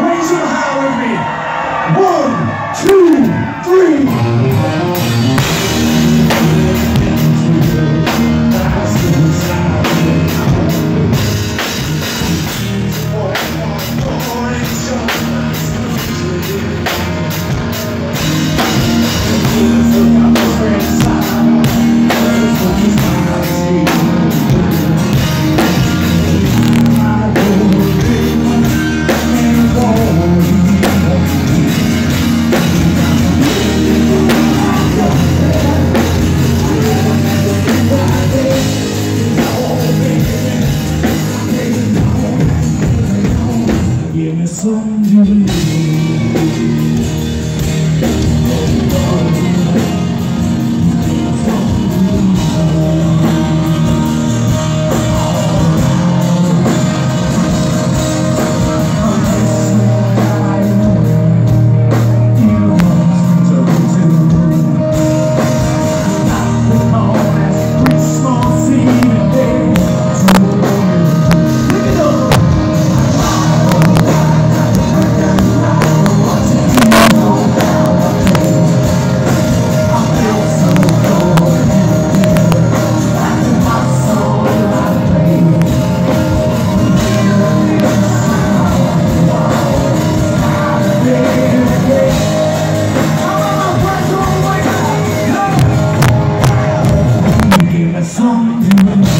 Raise them high with me. One, two, viene sonriendo. something.